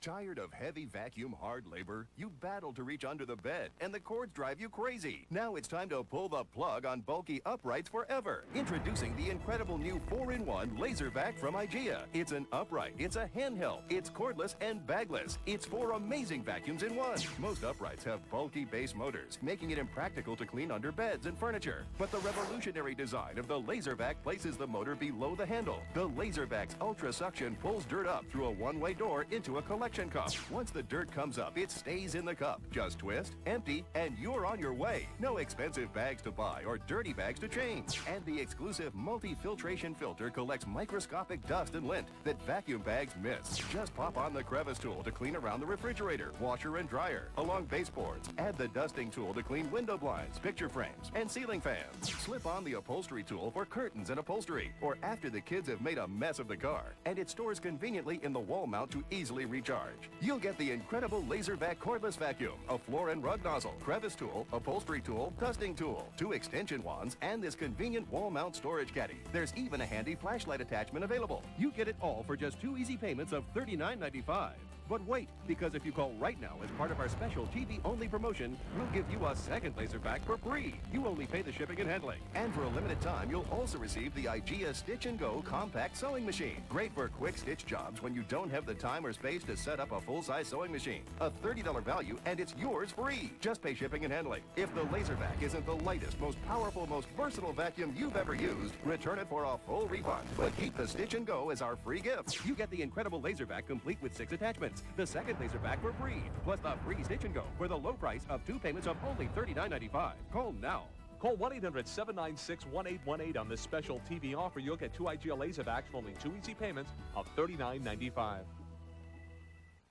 Tired of heavy vacuum hard labor? You battle to reach under the bed, and the cords drive you crazy. Now it's time to pull the plug on bulky uprights forever. Introducing the incredible new 4-in-1 Lazer-Vac from Igia. It's an upright, it's a handheld, it's cordless and bagless. It's four amazing vacuums in one. Most uprights have bulky base motors, making it impractical to clean under beds and furniture. But the revolutionary design of the Lazer-Vac places the motor below the handle. The Lazer-Vac's ultra suction pulls dirt up through a one-way door into a collection cup. Once the dirt comes up, it stays in the cup. Just twist, empty, and you're on your way. No expensive bags to buy or dirty bags to change. And the exclusive multi-filtration filter collects microscopic dust and lint that vacuum bags miss. Just pop on the crevice tool to clean around the refrigerator, washer, and dryer. Along baseboards, add the dusting tool to clean window blinds, picture frames, and ceiling fans. Slip on the upholstery tool for curtains and upholstery, or after the kids have made a mess of the car. And it stores conveniently in the wall mount to easily recharge charge. You'll get the incredible Lazer-Vac cordless vacuum, a floor and rug nozzle, crevice tool, upholstery tool, dusting tool, two extension wands, and this convenient wall mount storage caddy. There's even a handy flashlight attachment available. You get it all for just two easy payments of $39.95. But wait, because if you call right now as part of our special TV-only promotion, we'll give you a second Lazer-Vac for free. You only pay the shipping and handling. And for a limited time, you'll also receive the Igia Stitch and Go compact sewing machine. Great for quick stitch jobs when you don't have the time or space to set up a full-size sewing machine. A $30 value, and it's yours free. Just pay shipping and handling. If the Lazer-Vac isn't the lightest, most powerful, most versatile vacuum you've ever used, return it for a full refund. But keep the Stitch and Go as our free gift. You get the incredible Lazer-Vac complete with six attachments the second Lazer-Vac for free, plus the free Stitch and Go for the low price of two payments of only $39.95. Call now. Call 1-800-796-1818 on this special TV offer. You'll get two Igia laser vacs for only two easy payments of $39.95.